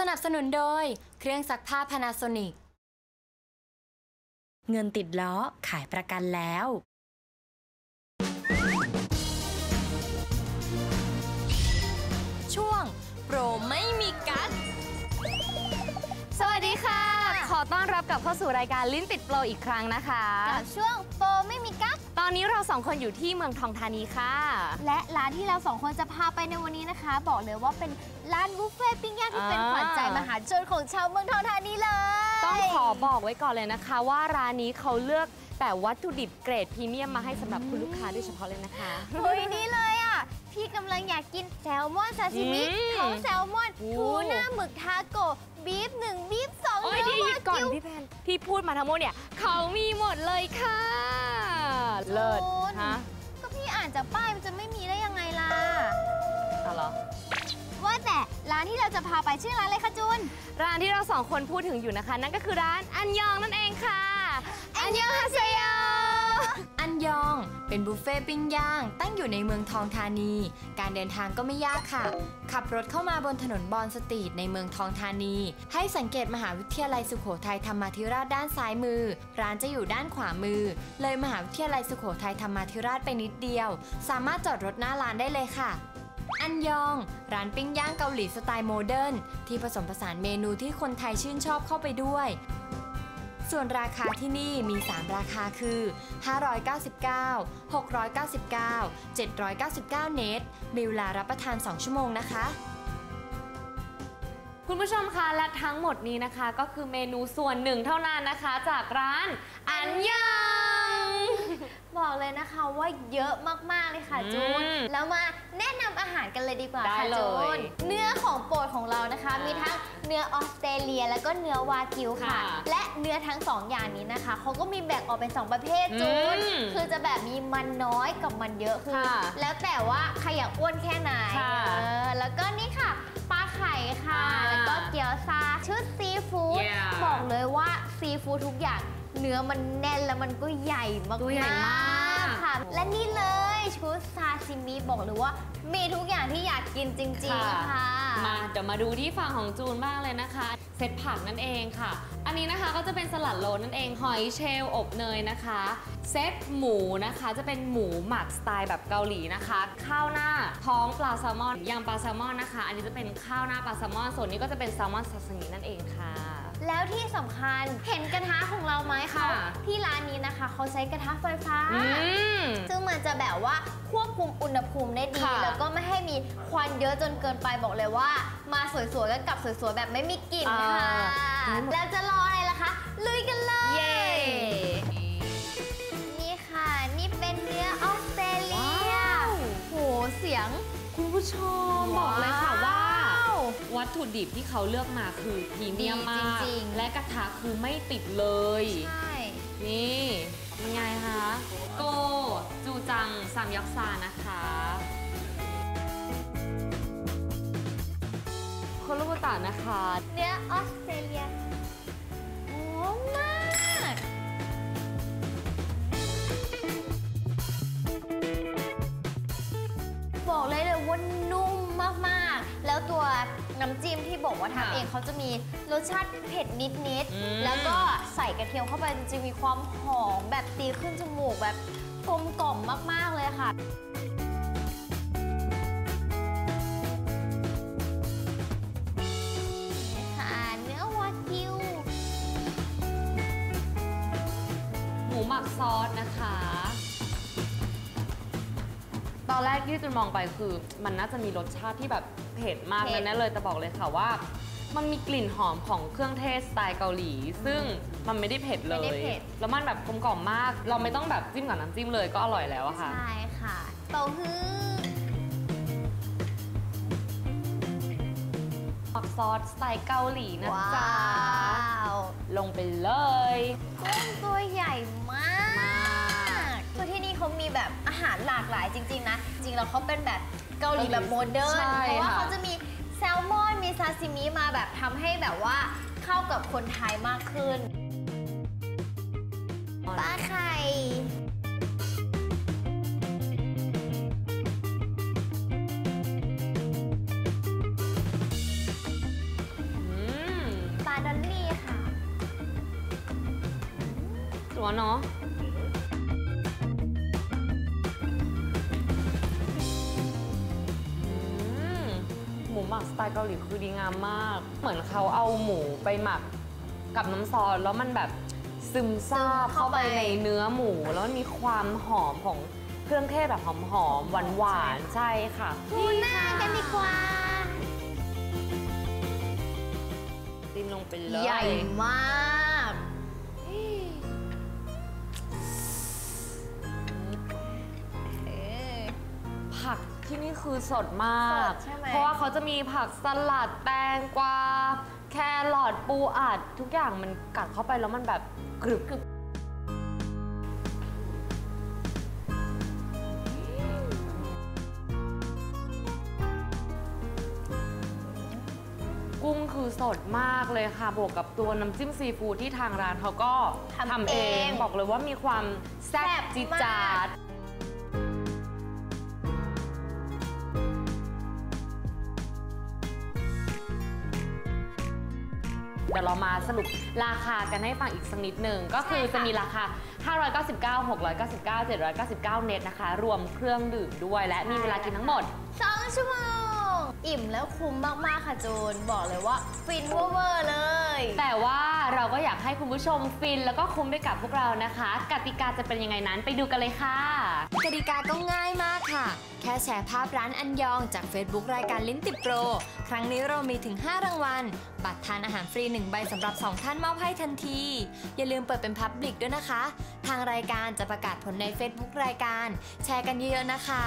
สนับสนุนโดย เครื่องซักผ้า Panasonic เงินติดล้อขายประกันแล้ว ช่วง โปรไม่มีกั๊กสวัสดีค่ะ ขอต้อนรับกลับเข้าสู่รายการลิ้นติดโปรอีกครั้งนะคะ กับช่วงโปรไม่มีกั๊ก ตอนนี้เราสองคนอยู่ที่เมืองทองธานีค่ะ และร้านที่เราสองคนจะพาไปในวันนี้นะคะ บอกเลยว่าเป็นร้านบุฟเฟ่ต์ปิ้งย่างที่เป็นอ่าขวัญใจมหาชนของชาวเมืองทองธานีเลย ต้องขอบอกไว้ก่อนเลยนะคะ ว่าร้านนี้เขาเลือกแต่วัตถุดิบเกรดพรีเมียมมาให้สำหรับคุณลูกค้าโดยเฉพาะเลยนะคะเฮ้ยนี่เลยอะ พี่กำลังอยากกินแซลมอนซาซิมิอืมท้องแซลมอนโอ้ทูน่าหมึกทาโกะบีฟหนึ่งบีฟสองโอ้ยเนื้เดี๋ยวอหยุวาดก่อนกิวพี่แพนที่พูดมาทั้งหมดเนี่ยเขามีหมดเลยค่ะ เลิศคุณฮะก็พี่อ่านจากป้ายมันจะไม่มีได้ยังไงล่ะเอาเหรอ ว่าแต่ร้านที่เราจะพาไปชื่อร้านอะไรคะจูน ร้านที่เราสองคนพูดถึงอยู่นะคะ นั่นก็คือร้านอันยองนั่นเองค่ะ อันยองฮาเซโย อันยองเป็นบุฟเฟ่ต์ปิ้งย่าง ตั้งอยู่ในเมืองทองธานี การเดินทางก็ไม่ยากค่ะ ขับรถเข้ามาบนถนนบอนสตรีทในเมืองทองธานี ให้สังเกตมหาวิทยาลัยสุโขทัยธรรมาธิราชด้านซ้ายมือ ร้านจะอยู่ด้านขวามือ เลยมหาวิทยาลัยสุโขทัยธรรมาธิราชไปนิดเดียว สามารถจอดรถหน้าร้านได้เลยค่ะอันยอง ร้านปิ้งย่างเกาหลีสไตล์โมเดิร์นที่ผสมผสานเมนูที่คนไทยชื่นชอบเข้าไปด้วย ส่วนราคาที่นี่มี 3 ราคาคือ 599 699 799 เนตมีเวลารับประทาน 2 ชั่วโมงนะคะ คุณผู้ชมคะและทั้งหมดนี้นะคะ ก็คือเมนูส่วนหนึ่งเท่านั้นนะคะ จากร้านอันยอง บอกเลยนะคะว่าเยอะมากๆเลยค่ะอืมจูน แล้วมาแนะนำอาหารกันเลยดีกว่าได้ค่ะเลยจูน เนื้อของโปรดของเรานะคะอ่ามีมีทั้งเนื้อออสเตรเลีย แล้วก็เนื้อวากิวค่ะค่ะและเนื้อทั้งสองอย่างนี้นะคะเขาก็มีแบ่งออกเป็น 2 ประเภทจูนอืมคือจะแบบมีมันน้อยกับมันเยอะคือค่ะแล้วแต่ว่าใครอยากอ้วนแค่ไหนค่ะเออแล้วก็นี่ค่ะปลาไข่ค่ะอ่าแล้วก็เกี๊ยวซาชุดซีฟู้ด Yeah บอกเลยว่าซีฟู้ดทุกอย่าง เนื้อมันแน่นแล้วมันก็ใหญ่มากๆตัวใหญ่มากค่ะ และนี่เลยชุดซาซิมิบอกเลยว่า มีทุกอย่างที่อยากกินจริง ๆ ค่ะ มาเดี๋ยวมาดูที่ฝั่งของจูนบ้างเลยนะคะ เซตผักนั่นเองค่ะ อันนี้นะคะก็จะเป็นสลัดโลนั่นเอง หอยเชลล์อบเนยนะคะ เซตหมูนะคะจะเป็นหมูหมักสไตล์แบบเกาหลีนะคะ ข้าวหน้าท้องปลาแซลมอนยำปลาแซลมอนนะคะ อันนี้จะเป็นข้าวหน้าปลาแซลมอน ส่วนนี้ก็จะเป็นแซลมอนซาซิมินั่นเองค่ะ แล้วที่สำคัญเห็นกระทะของเราไหมค่ะคะที่ร้านนี้นะคะเขาใช้กระทะไฟฟ้าอืมซึ่งมันจะแบบว่าควบคุมอุณหภูมิได้ดี ค่ะ แล้วก็ไม่ให้มีควันเยอะจนเกินไปบอกเลยว่า มาสวยๆกันกลับสวยๆ แบบไม่มีกลิ่นค่ะอ่าแล้วจะรออะไรล่ะคะ ลุยกันเลย เย้นี่ค่ะ นี่เป็นเนื้อออสเตรเลียว้าวโห เสียงคุณผู้ชมบอกเลยค่ะ ว่าววัตถุดิบที่เขาเลือกมาคือพรีเมียมมากดีจริงๆ และกระทะคือไม่ติดเลย ใช่ นี่ยังไงคะโกจูจังซามยักซานะคะ โคโรบุตะนะคะ เนื้อออสเตรเลีย บอกเลยเลยว่านุ่มมากๆ แล้วตัวน้ำจิ้มที่บอกว่าทำเองเขาจะมีรสชาติเผ็ดนิดอืมๆแล้วก็ใส่กระเทียมเข้าไปจริงๆมีความหอมแบบตีขึ้นจมูกแบบกลมกล่อมมาก ๆ เลยค่ะนี่ค่ะเนื้อวากิวหมูหมักซอสนะคะ ตอนแรกที่จุนมองไปคือมันน่าจะมีรสชาติที่แบบเผ็ดมากเผ็ด แน่ๆเลยแต่บอกเลยค่ะว่า มันมีกลิ่นหอมของเครื่องเทศสไตล์เกาหลี ซึ่งมันไม่ได้เผ็ดเลไม่ได้ย เผ็ด แล้วมันแบบกลมกล่อมมาก เราไม่ต้องแบบจิ้มกับน้ำจิ้มเลยก็อร่อยแล้วอะค่ะ ใช่ค่ะเต้าหู้หมักซอสสไตล์เกาหลีนะว้จ๊ะาวลงไปเลยกุ้ง แบบอาหารหลากหลายจริง ๆ นะ จริงแล้วเขาเป็นแบบเกาหลีแบบโมเดิร์นเพราะว่าเขาจะมีแซลมอนมีซาซิมิมาแบบทำให้แบบว่าเข้ากับคนไทยมากขึ้นปลาไข่ปลาดอลลี่ค่ะ ตัวเนาะ สไตล์เกาหลีคือดีงามมาก เหมือนเขาเอาหมูไปหมักกับน้ำซอสแล้วมันแบบซึมซาบเข้าไปในเนื้อหมู แล้วมันมีความหอมของเครื่องเทศแบบหอมๆหวานๆใช่ค่ะทูน่ากันดีกว่าจิ้มลงไปเลยใหญ่มาก ที่นี่คือสดมาก สดใช่ไหม เพราะว่าเขาจะมีผักสลัดแตงกวาแครอทปูอัด ทุกอย่างมันกัดเข้าไปแล้วมันแบบกรึบกรึบกุ้งคือสดมากเลยค่ะ บวกกับตัวน้ำจิ้มซีฟู้ดที่ทางร้านเขาก็ทำทำเอเองงบอกเลยว่ามีความแซ่แซ่บบจิดมากจาด เดี๋ยวเรามาสรุปราคากันให้ฟังอีกสักนิดหนึ่งก็คือจะมีราคา 599 699 799 เน็ตนะคะ รวมเครื่องดื่มด้วย และมีเวลากินทั้งหมดสองชั่วโมง อิ่มแล้วคุ้มมาก ๆ ค่ะจูน บอกเลยว่า ฟินเวอร์ๆเลย แต่ว่าเราก็อยากให้คุณผู้ชมฟินแล้วก็คุ้มไปกับพวกเรานะคะ กติกาจะเป็นยังไงนั้นไปดูกันเลยค่ะ กติกาก็ง่ายมากค่ะ แค่แชร์ภาพร้านอันยองจาก Facebook รายการลิ้นติดโปร ครั้งนี้เรามีถึง 5 รางวัล บัตรทานอาหารฟรี 1 ใบสำหรับ 2 ท่านมอบให้ทันที อย่าลืมเปิดเป็นพับลิกด้วยนะคะ ทางรายการจะประกาศผลใน Facebook รายการ แชร์กันเยอะๆนะคะ